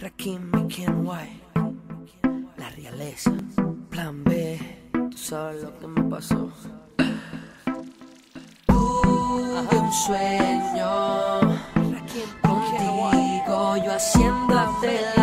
Rakim, Ken White, la realeza, plan B, tú sabes lo que me pasó. Tuve un sueño contigo, yo haciéndote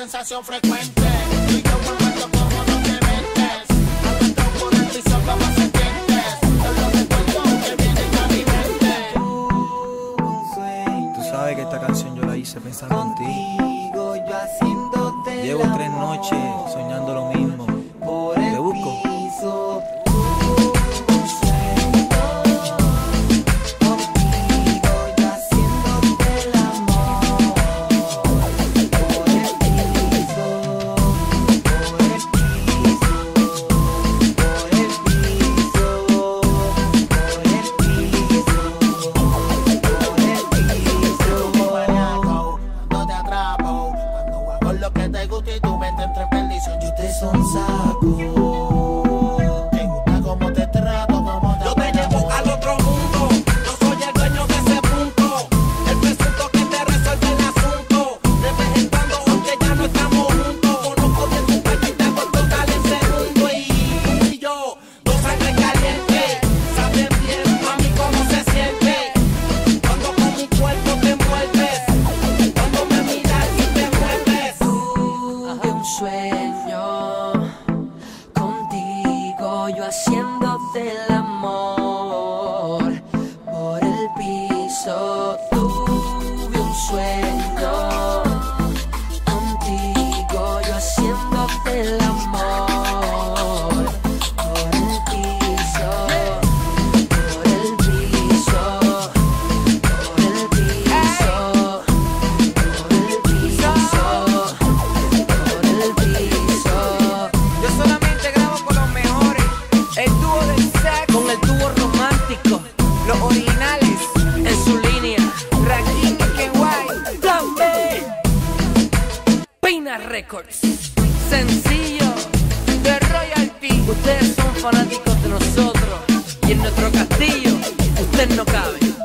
sensación frecuente. Tú y yo volviendo como nos dementes. Arrastrado por el piso como serpientes. Son los recuerdos que vienen a mi mente. Tú sabes que esta canción yo la hice pensando en ti. Llevo tres noches soñando te gusta y tu mente entra en perdición, yo te sonsaco. Haciéndote Con el dúo romántico los originales. en su línea. Rakim y Ken White. Plan B. Pina Records. Sencillo. The Royalty. Ustedes son fanáticos de nosotros. Y en nuestro castillo, usted no cabe. Usted no cabe.